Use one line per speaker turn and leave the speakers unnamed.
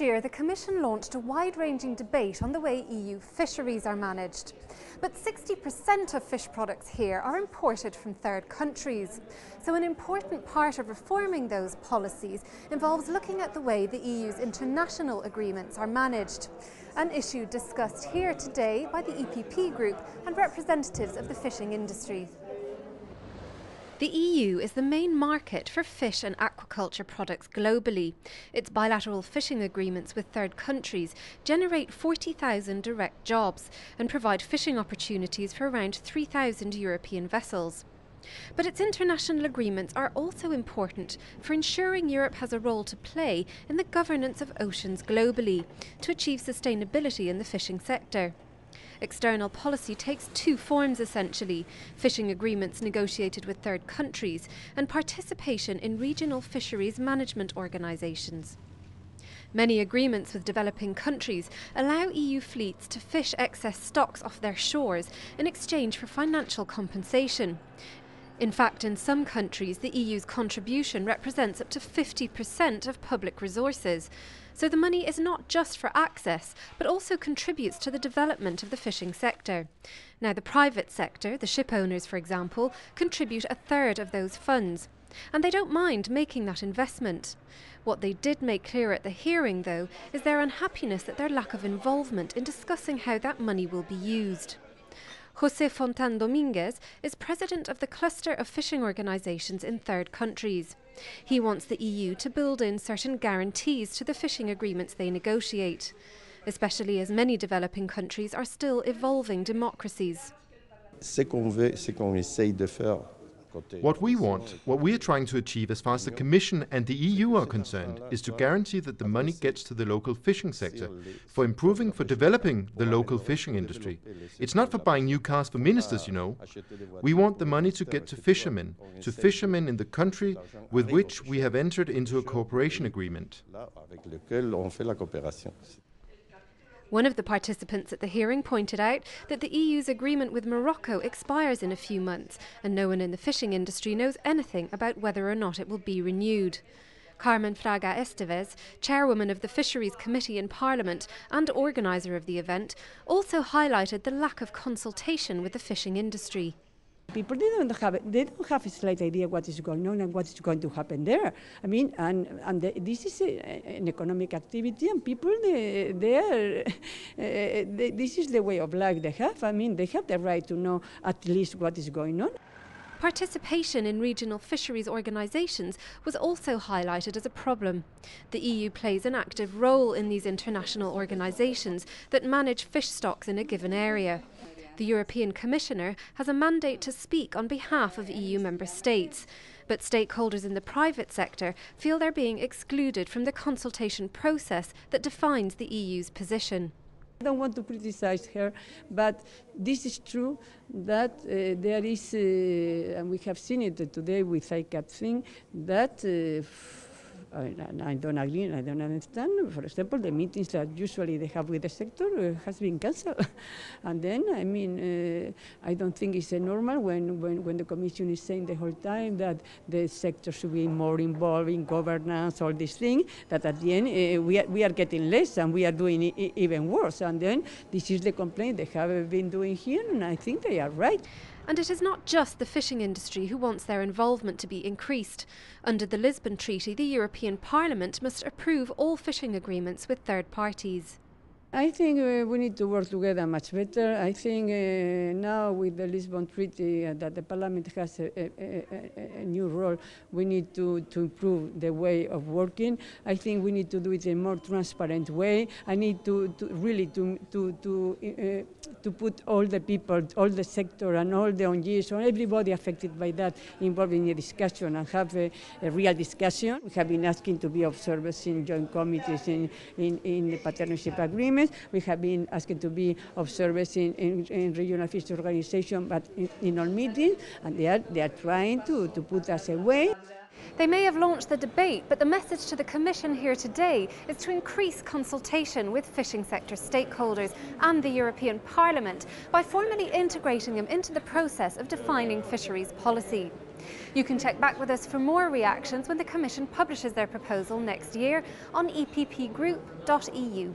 year, the Commission launched a wide ranging debate on the way EU fisheries are managed. But 60% of fish products here are imported from third countries. So, an important part of reforming those policies involves looking at the way the EU's international agreements are managed. An issue discussed here today by the EPP Group and representatives of the fishing industry.
The EU is the main market for fish and aquaculture products globally. Its bilateral fishing agreements with third countries generate 40,000 direct jobs and provide fishing opportunities for around 3,000 European vessels. But its international agreements are also important for ensuring Europe has a role to play in the governance of oceans globally to achieve sustainability in the fishing sector. External policy takes two forms essentially fishing agreements negotiated with third countries and participation in regional fisheries management organisations. Many agreements with developing countries allow EU fleets to fish excess stocks off their shores in exchange for financial compensation. In fact, in some countries, the EU's contribution represents up to 50% of public resources. So the money is not just for access, but also contributes to the development of the fishing sector. Now, the private sector, the ship owners, for example, contribute a third of those funds. And they don't mind making that investment. What they did make clear at the hearing, though, is their unhappiness at their lack of involvement in discussing how that money will be used. Jose Fontan Dominguez is president of the cluster of fishing organisations in third countries. He wants the EU to build in certain guarantees to the fishing agreements they negotiate, especially as many developing countries are still evolving democracies.
Ce qu'on veut, ce qu'on essaye de faire
what we want, what we are trying to achieve as far as the Commission and the EU are concerned, is to guarantee that the money gets to the local fishing sector, for improving, for developing the local fishing industry. It's not for buying new cars for ministers, you know. We want the money to get to fishermen, to fishermen in the country with which we have entered into a cooperation agreement.
One of the participants at the hearing pointed out that the EU's agreement with Morocco expires in a few months, and no one in the fishing industry knows anything about whether or not it will be renewed. Carmen Fraga Estevez, chairwoman of the Fisheries Committee in Parliament and organiser of the event, also highlighted the lack of consultation with the fishing industry.
People they don't have they don't have a slight idea what is going on and what is going to happen there. I mean, and and the, this is a, an economic activity, and people they, they are uh, they, this is the way of life they have. I mean, they have the right to know at least what is going on.
Participation in regional fisheries organisations was also highlighted as a problem. The EU plays an active role in these international organisations that manage fish stocks in a given area. The European Commissioner has a mandate to speak on behalf of EU member states. But stakeholders in the private sector feel they're being excluded from the consultation process that defines the EU's position.
I don't want to criticize her, but this is true that uh, there is, uh, and we have seen it today with ICCAT thing, that uh, I, I, don't agree, I don't understand. For example, the meetings that usually they have with the sector uh, has been cancelled. and then, I mean, uh, I don't think it's normal when, when, when the Commission is saying the whole time that the sector should be more involved in governance, all these things, that at the end uh, we, are, we are getting less and we are doing even worse. And then this is the complaint they have been doing here, and I think they are right.
And it is not just the fishing industry who wants their involvement to be increased. Under the Lisbon Treaty, the European Parliament must approve all fishing agreements with third parties.
I think uh, we need to work together much better. I think uh, now with the Lisbon Treaty uh, that the Parliament has a, a, a, a, new role, we need to, to improve the way of working. I think we need to do it in a more transparent way. I need to, to really to, to, to, uh, to put all the people, all the sector and all the ONGs, or everybody affected by that involved in a discussion and have a, real discussion. We have been asking to be observers in joint committees in, in, in the partnership agreement we have been asking to be observers in, in, in regional fisheries organization, but in, in all meetings, and they are, they are trying to, to put us away.
They may have launched the debate, but the message to the Commission here today is to increase consultation with fishing sector stakeholders and the European Parliament by formally integrating them into the process of defining fisheries policy.
You can check back with us for more reactions when the Commission publishes their proposal next year on eppgroup.eu.